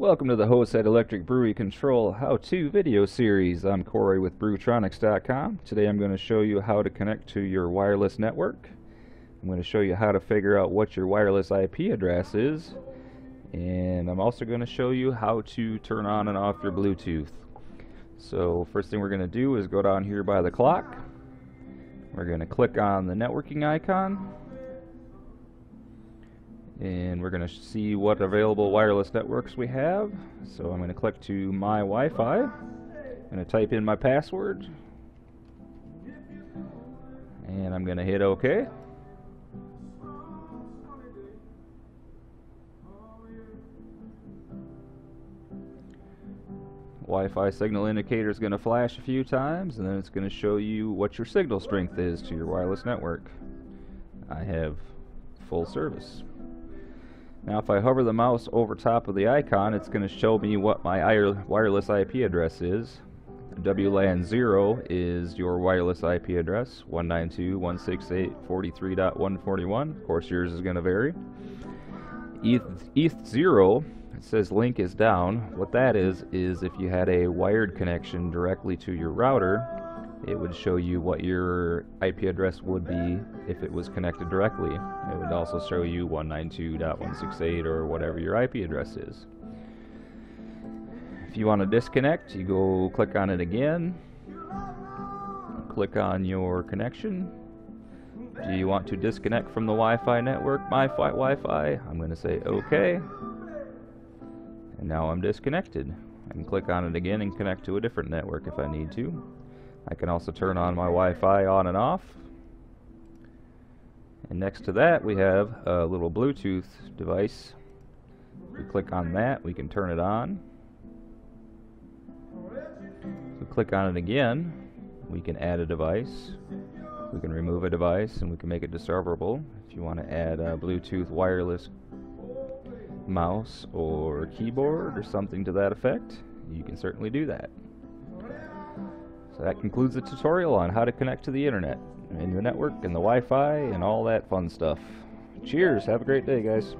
Welcome to the Hosehead Electric Brewery Control how-to video series. I'm Corey with Brewtronix.com. Today I'm going to show you how to connect to your wireless network. I'm going to show you how to figure out what your wireless IP address is. And I'm also going to show you how to turn on and off your Bluetooth. So first thing we're going to do is go down here by the clock. We're going to click on the networking icon and we're going to see what available wireless networks we have. So I'm going to click to My Wi-Fi. I'm going to type in my password. And I'm going to hit OK. Wi-Fi signal indicator is going to flash a few times and then it's going to show you what your signal strength is to your wireless network. I have full service. Now if I hover the mouse over top of the icon, it's going to show me what my wireless IP address is. WLAN 0 is your wireless IP address, 192.168.43.141. Of course yours is going to vary. ETH, ETH 0, it says link is down. What that is, is if you had a wired connection directly to your router, it would show you what your IP address would be if it was connected directly. It would also show you 192.168 or whatever your IP address is. If you want to disconnect, you go click on it again, click on your connection. Do you want to disconnect from the Wi-Fi network, my Wi-Fi? I'm going to say OK. And now I'm disconnected. I can click on it again and connect to a different network if I need to. I can also turn on my Wi-Fi on and off. And next to that we have a little Bluetooth device. We click on that, we can turn it on. We click on it again, we can add a device. We can remove a device and we can make it discoverable. If you want to add a Bluetooth wireless mouse or keyboard or something to that effect, you can certainly do that. That concludes the tutorial on how to connect to the internet and the network and the Wi-Fi and all that fun stuff. Cheers, have a great day guys.